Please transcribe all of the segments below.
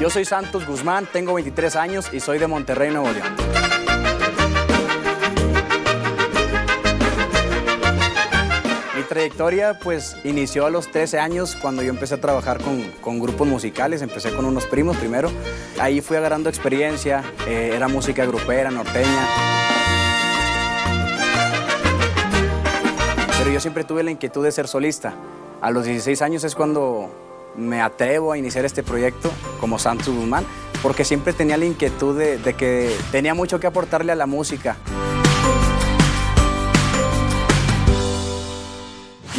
Yo soy Santos Guzmán, tengo 23 años y soy de Monterrey, Nuevo León. Mi trayectoria pues inició a los 13 años cuando yo empecé a trabajar con, grupos musicales, empecé con unos primos primero, ahí fui agarrando experiencia, eh, era música grupera, norteña. Pero yo siempre tuve la inquietud de ser solista. A los 16 años es cuando me atrevo a iniciar este proyecto como Santos Guzmán, porque siempre tenía la inquietud de, de que tenía mucho que aportarle a la música.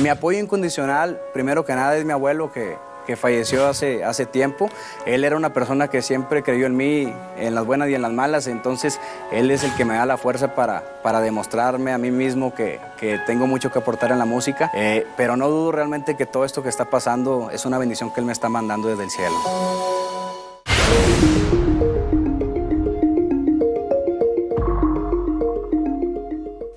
Mi apoyo incondicional, primero que nada, es mi abuelo que, que falleció hace, hace tiempo. Él era una persona que siempre creyó en mí, en las buenas y en las malas, entonces él es el que me da la fuerza para, para demostrarme a mí mismo que, que tengo mucho que aportar en la música. Eh, pero no dudo realmente que todo esto que está pasando es una bendición que él me está mandando desde el cielo.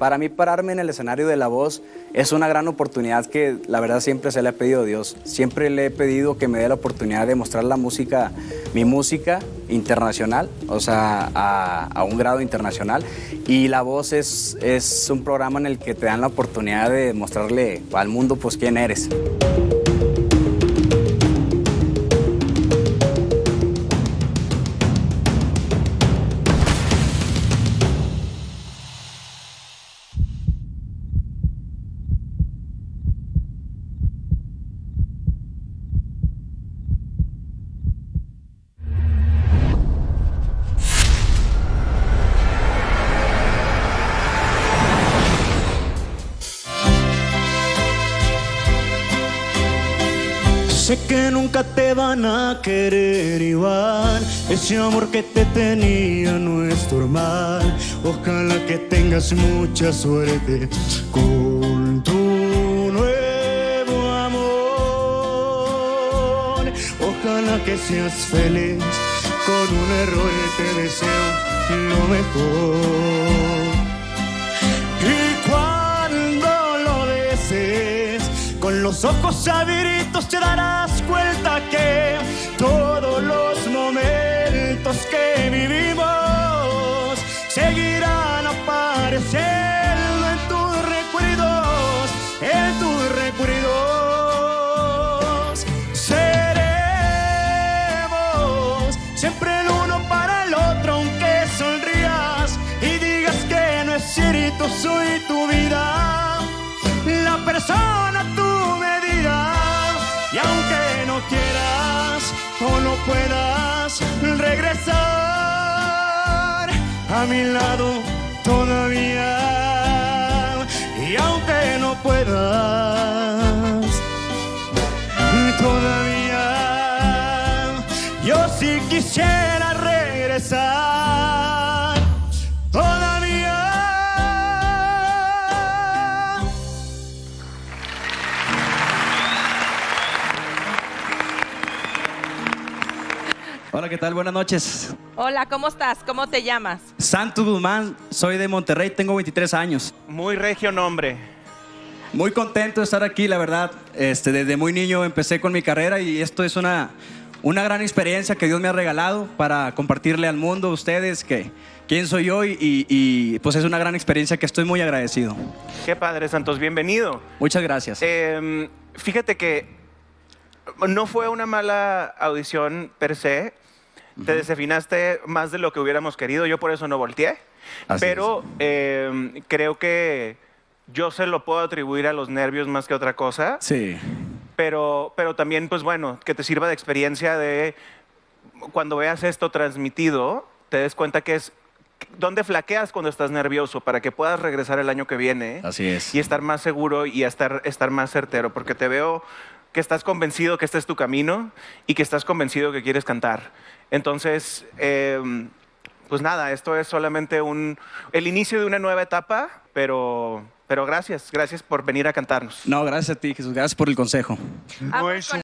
Para mí pararme en el escenario de la voz es una gran oportunidad que la verdad siempre se le ha pedido a Dios. Siempre le he pedido que me dé la oportunidad de mostrar la música, mi música internacional, o sea, a, un grado internacional. Y la voz es, es un programa en el que te dan la oportunidad de mostrarle al mundo pues quién eres. Sé que nunca te van a querer igual. Ese amor que te tenía no es normal. Ojalá que tengas mucha suerte con tu nuevo amor. Ojalá que seas feliz con un error te deseo lo mejor. Los ojos abiertos te darás cuenta que todos los momentos que vivimos seguirán apareciendo en tus recuerdos, en tus recuerdos. Seremos siempre el uno para el otro, aunque sonrías y digas que no es cierto, soy tu vida regresar a mi lado todavía. Y aunque no puedas todavía, yo sí quisiera regresar. Hola, ¿qué tal? Buenas noches. Hola, ¿cómo estás? ¿Cómo te llamas? Santos Guzmán, soy de Monterrey, tengo 23 años. Muy regio nombre. Muy contento de estar aquí, la verdad. Este, desde muy niño empecé con mi carrera y esto es una, una gran experiencia que Dios me ha regalado para compartirle al mundo, a ustedes, que quién soy yo y, y- y, pues es una gran experiencia que estoy muy agradecido. Qué padre, Santos, bienvenido. Muchas gracias. Eh, fíjate que no fue una mala audición per se. Te desafinaste más de lo que hubiéramos querido. Yo por eso no volteé. Así pero eh, creo que yo se lo puedo atribuir a los nervios más que otra cosa. Sí. Pero, pero también, pues bueno, que te sirva de experiencia de cuando veas esto transmitido, te des cuenta que es dónde flaqueas cuando estás nervioso para que puedas regresar el año que viene Así es. y estar más seguro y estar, estar más certero, porque te veo que estás convencido que este es tu camino y que estás convencido que quieres cantar. Entonces, eh, pues nada, esto es solamente un, el inicio de una nueva etapa, pero, pero gracias, gracias por venir a cantarnos. No, gracias a ti, Jesús. Gracias por el consejo. Vamos con